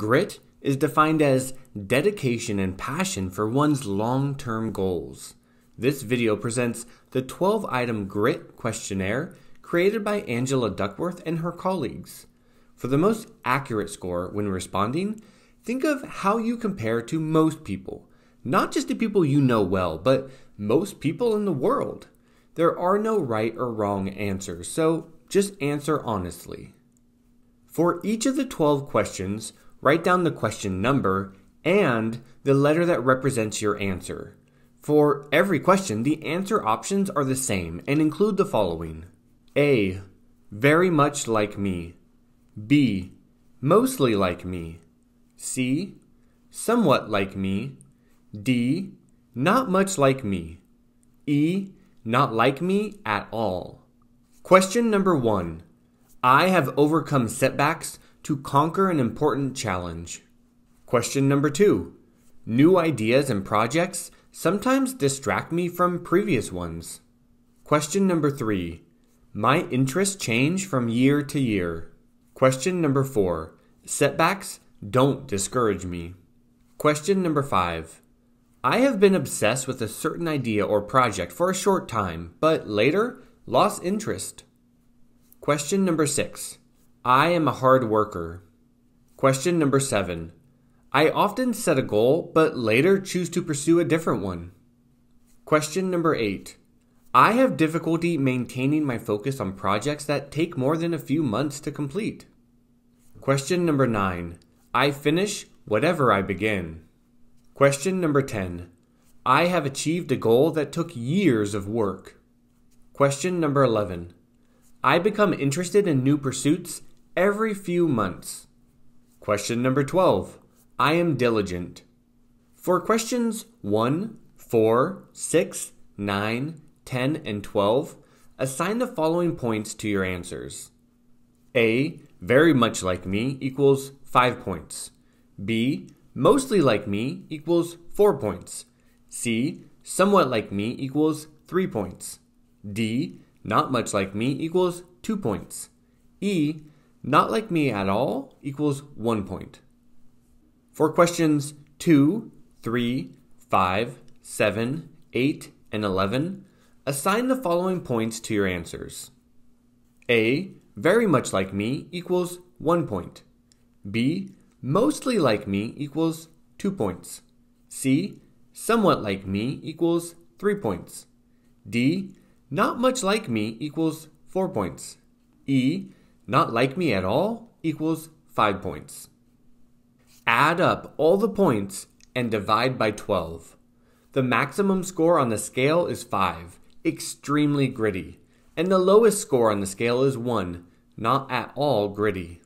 Grit is defined as dedication and passion for one's long term goals. This video presents the 12 item grit questionnaire created by Angela Duckworth and her colleagues. For the most accurate score when responding, think of how you compare to most people, not just the people you know well, but most people in the world. There are no right or wrong answers, so just answer honestly. For each of the 12 questions, write down the question number and the letter that represents your answer. For every question, the answer options are the same and include the following A. Very much like me. B. Mostly like me. C. Somewhat like me. D. Not much like me. E. Not like me at all. Question number one I have overcome setbacks to conquer an important challenge. Question number two New ideas and projects sometimes distract me from previous ones. Question number three My interests change from year to year. Question number four Setbacks don't discourage me. Question number five I have been obsessed with a certain idea or project for a short time, but later lost interest. Question number six. I am a hard worker. Question number seven. I often set a goal, but later choose to pursue a different one. Question number eight. I have difficulty maintaining my focus on projects that take more than a few months to complete. Question number nine. I finish whatever I begin. Question number 10. I have achieved a goal that took years of work. Question number 11. I become interested in new pursuits every few months. Question number 12. I am diligent. For questions 1, 4, 6, 9, 10, and 12, assign the following points to your answers. A. Very much like me equals 5 points. B. Mostly like me equals 4 points. C. Somewhat like me equals 3 points. D. Not much like me equals 2 points. E, not like me at all equals 1 point. For questions 2, 3, 5, 7, 8, and 11, assign the following points to your answers. A, very much like me equals 1 point. B, mostly like me equals 2 points. C, somewhat like me equals 3 points. D, not much like me equals 4 points. E, not like me at all equals 5 points. Add up all the points and divide by 12. The maximum score on the scale is 5, extremely gritty, and the lowest score on the scale is 1, not at all gritty.